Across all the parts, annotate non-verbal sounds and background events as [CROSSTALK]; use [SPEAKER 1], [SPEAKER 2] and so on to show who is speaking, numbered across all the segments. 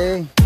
[SPEAKER 1] Okay.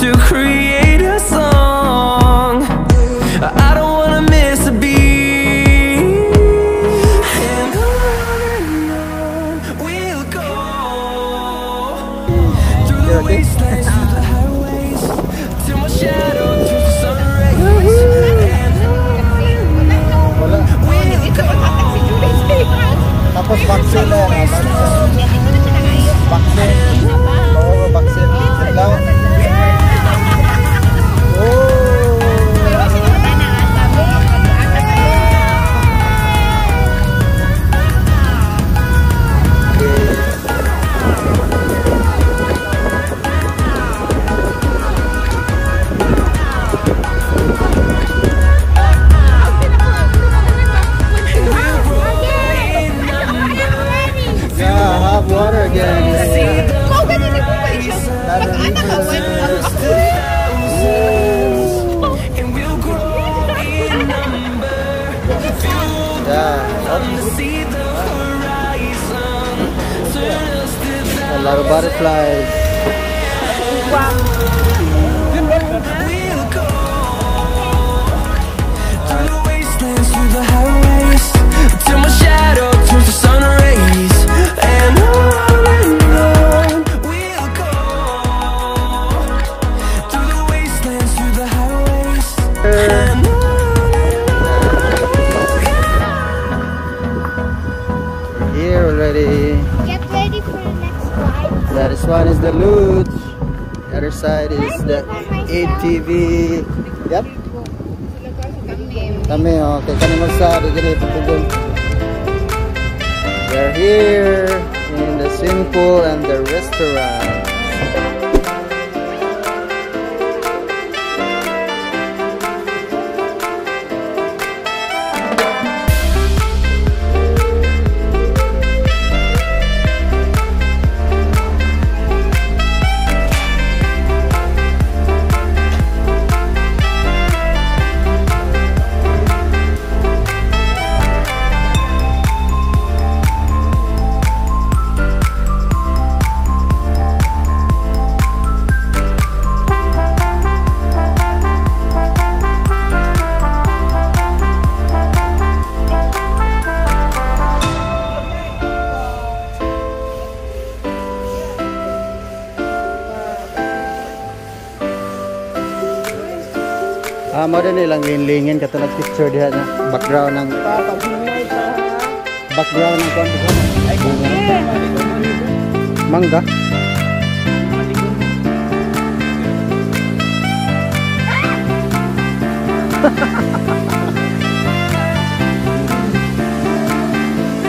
[SPEAKER 2] to create a song. I don't wanna miss a beat. And on and on we'll go. Through the wastelands, through the highways Till my shadow
[SPEAKER 1] Tapos vaccine na yan. butterflies. Wow. is the ATV. Yep. Kami, okay. Kami. We're here in the swimming pool and the restaurant. Ah, Amo din ilang linlingin nag picture diha na background ng background ng
[SPEAKER 3] kuan
[SPEAKER 1] Mangga.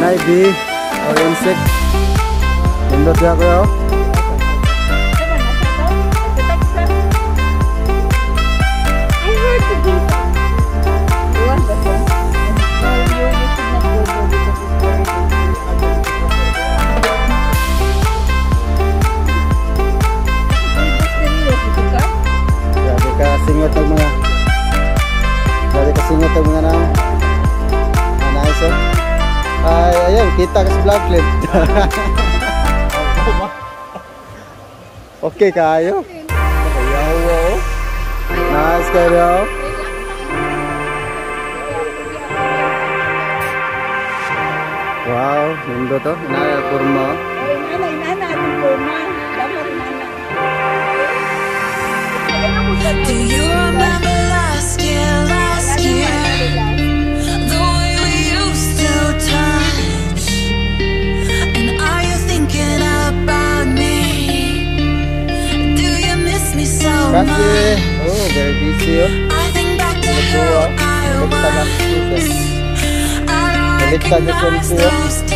[SPEAKER 1] Naibi,
[SPEAKER 3] oriented. Indot
[SPEAKER 1] ya kau. kasingit ang mga dari kasingit ang mga na nice eh ay ayun kita kas vlog clip. [LAUGHS] Okay kayo? Ayaw nice kayo? Wow mundo to. Na kurma
[SPEAKER 2] Recognize those.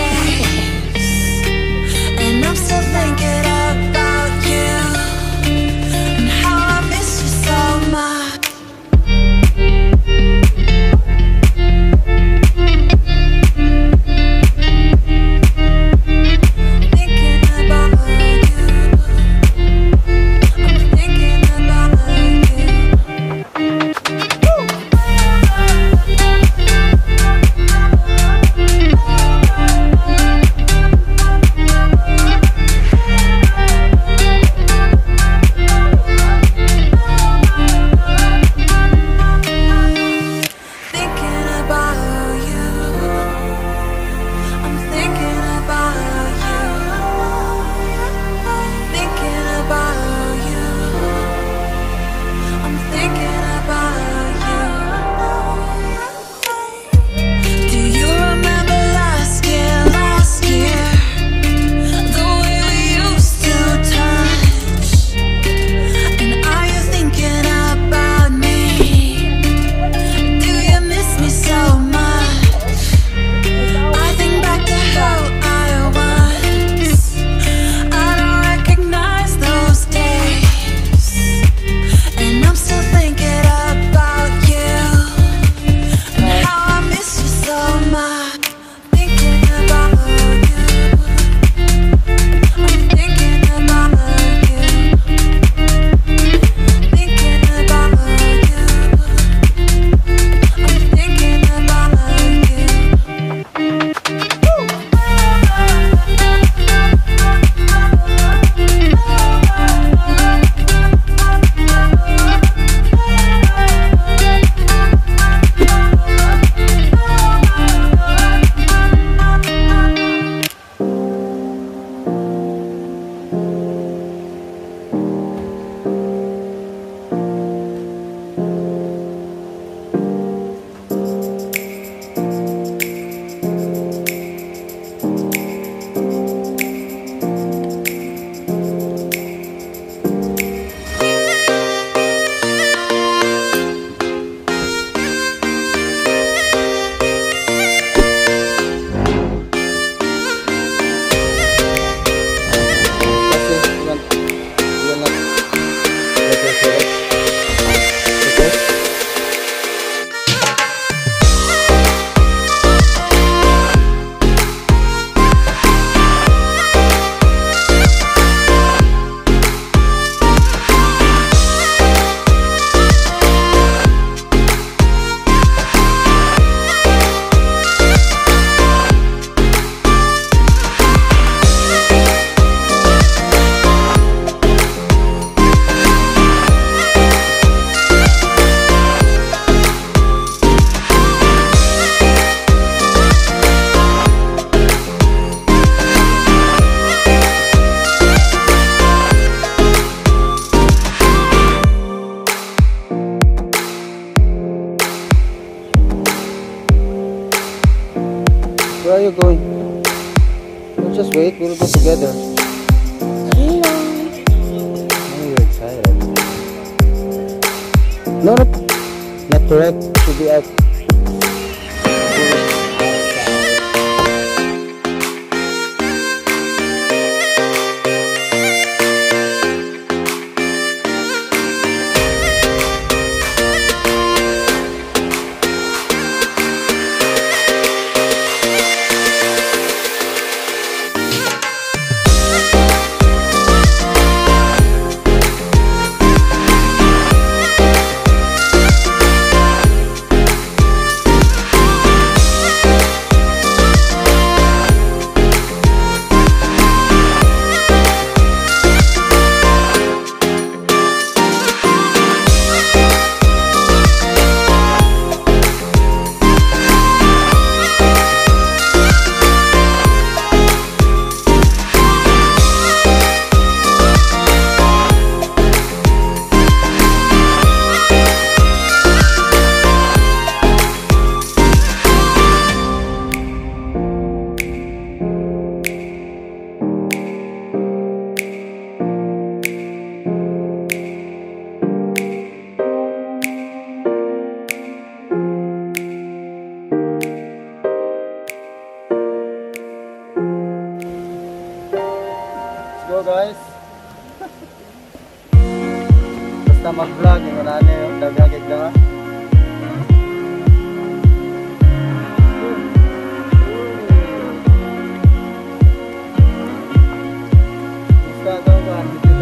[SPEAKER 1] Just wait, we'll go together.
[SPEAKER 3] Hello.
[SPEAKER 1] Oh, you're excited. No, no. Not correct. Should be out.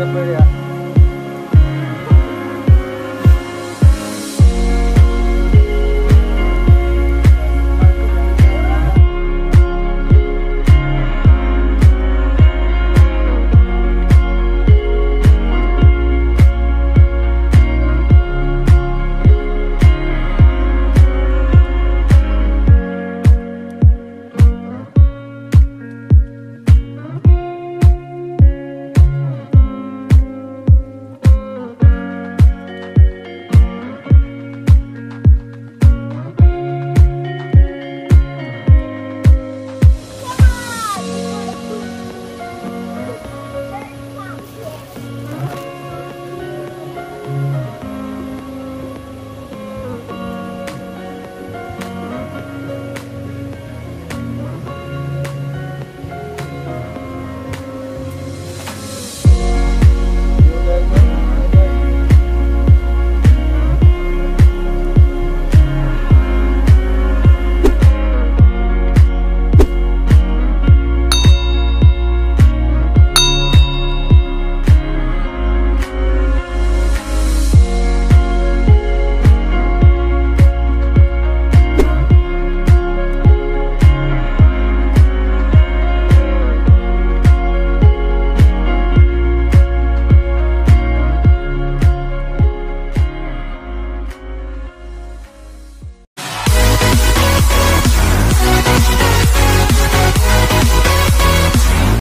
[SPEAKER 1] Gabriel.